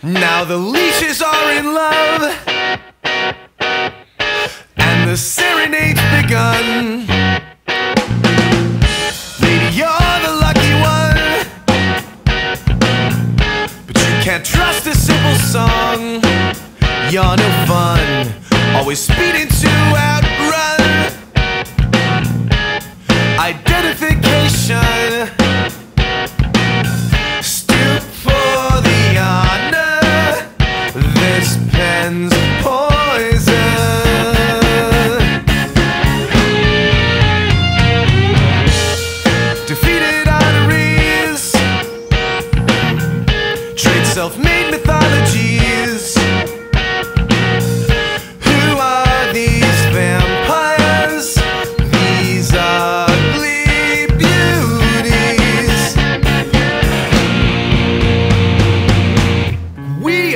Now the leashes are in love, and the serenade's begun. Maybe you're the lucky one, but you can't trust a simple song. You're no fun, always speeding two out.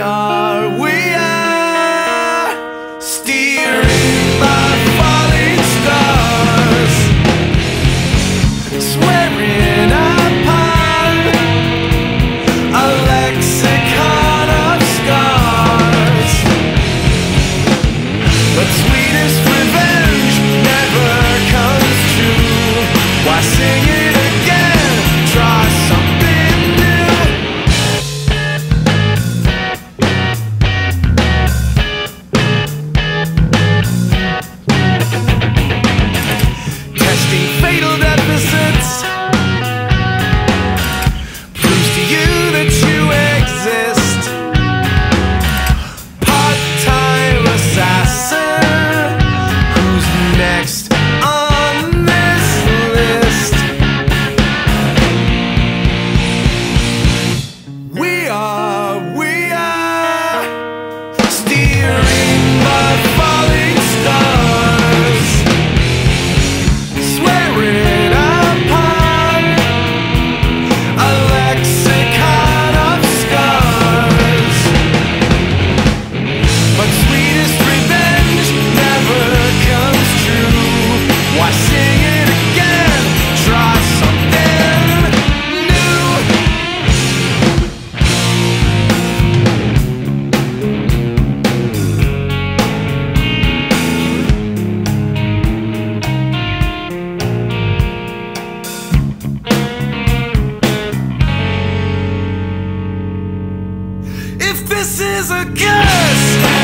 God. If this is a curse